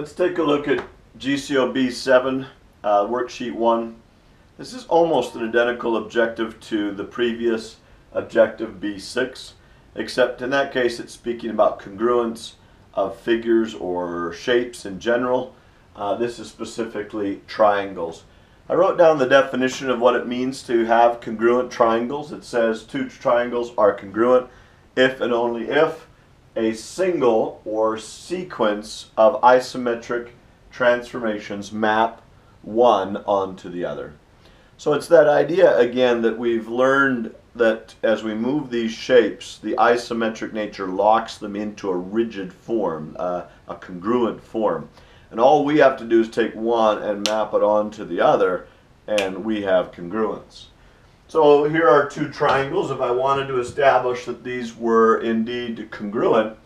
Let's take a look at GCOB 7, uh, worksheet 1. This is almost an identical objective to the previous objective B6, except in that case it's speaking about congruence of figures or shapes in general. Uh, this is specifically triangles. I wrote down the definition of what it means to have congruent triangles. It says two triangles are congruent if and only if a single or sequence of isometric transformations map one onto the other. So it's that idea again that we've learned that as we move these shapes, the isometric nature locks them into a rigid form, uh, a congruent form. And all we have to do is take one and map it onto the other, and we have congruence. So here are two triangles. If I wanted to establish that these were indeed congruent,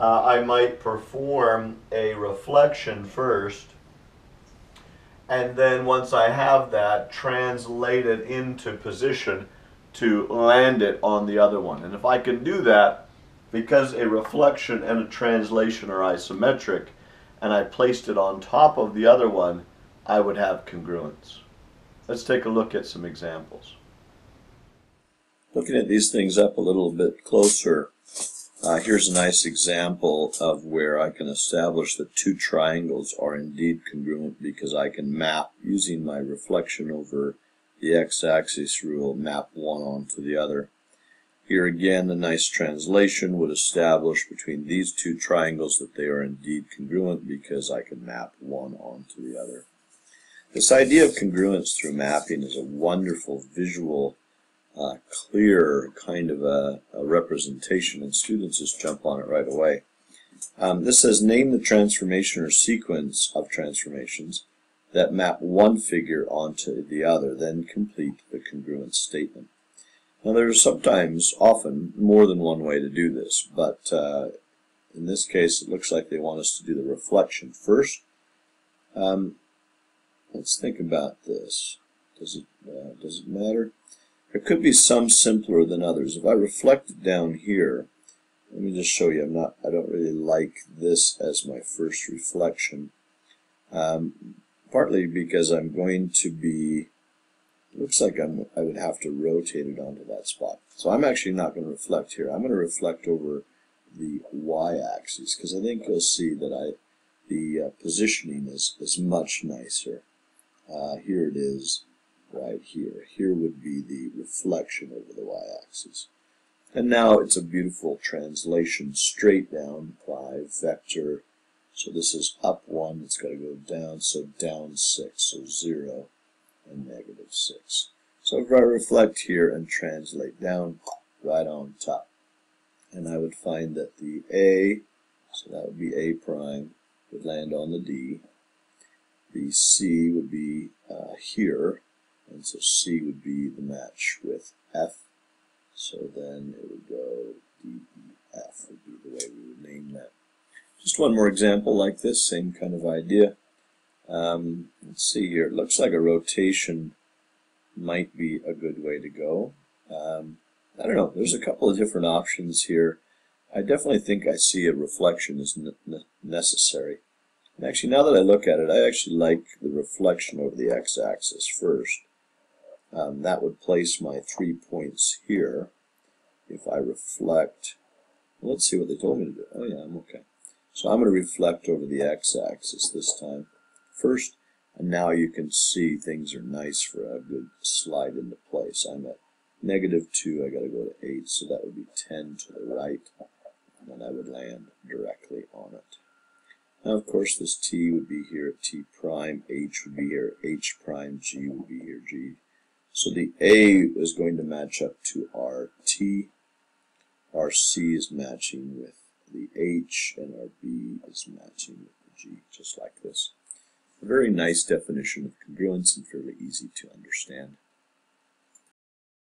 uh, I might perform a reflection first. And then once I have that, translate it into position to land it on the other one. And if I can do that, because a reflection and a translation are isometric, and I placed it on top of the other one, I would have congruence. Let's take a look at some examples. Looking at these things up a little bit closer, uh, here's a nice example of where I can establish that two triangles are indeed congruent because I can map, using my reflection over the x-axis rule, map one onto the other. Here again, the nice translation would establish between these two triangles that they are indeed congruent because I can map one onto the other. This idea of congruence through mapping is a wonderful visual uh, clear kind of a, a, representation, and students just jump on it right away. Um, this says name the transformation or sequence of transformations that map one figure onto the other, then complete the congruence statement. Now there's sometimes, often, more than one way to do this, but uh, in this case it looks like they want us to do the reflection first. Um, let's think about this. Does it, uh, does it matter? There could be some simpler than others. If I reflect it down here, let me just show you. I'm not. I don't really like this as my first reflection. Um, partly because I'm going to be. Looks like I'm. I would have to rotate it onto that spot. So I'm actually not going to reflect here. I'm going to reflect over the y-axis because I think you'll see that I the uh, positioning is is much nicer. Uh, here it is right here. Here would be the reflection over the y-axis. And now it's a beautiful translation straight down by vector. So this is up 1, it's got to go down, so down 6, so 0 and negative 6. So if I reflect here and translate down, right on top. And I would find that the A, so that would be A prime, would land on the D. The C would be uh, here, and so C would be the match with F. So then it would go D, E, F would be the way we would name that. Just one more example like this, same kind of idea. Um, let's see here. It looks like a rotation might be a good way to go. Um, I don't know. There's a couple of different options here. I definitely think I see a reflection is ne necessary. And actually, now that I look at it, I actually like the reflection over the x-axis first. Um, that would place my three points here. If I reflect, let's see what they told me to do. Oh yeah, I'm okay. So I'm going to reflect over the x-axis this time first, and now you can see things are nice for a good slide into place. I'm at negative 2, I got to go to 8, so that would be 10 to the right, and then I would land directly on it. Now, of course, this t would be here at t prime, h would be here, h prime, g would be here, g so the A is going to match up to our T. Our C is matching with the H, and our B is matching with the G, just like this. A very nice definition of congruence and fairly easy to understand.